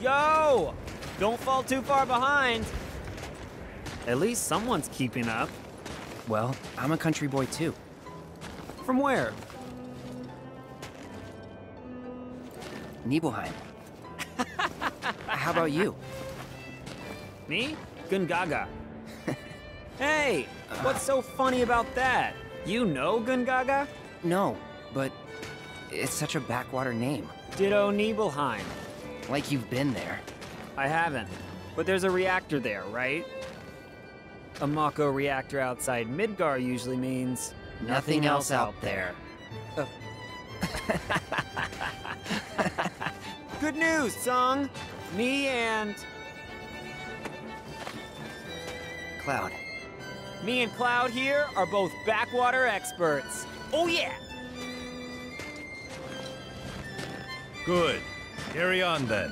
Yo! Don't fall too far behind. At least someone's keeping up. Well, I'm a country boy too. From where? Nibelheim. How about you? Me? Gongaga. hey, what's so funny about that? You know Gongaga? No, but it's such a backwater name. Ditto Nibelheim. Like you've been there. I haven't. But there's a reactor there, right? A Mako reactor outside Midgar usually means Nothing else out there. Oh. Good news, Tseng! Me and... Cloud. Me and Cloud here are both backwater experts. Oh yeah! Good. Carry on then.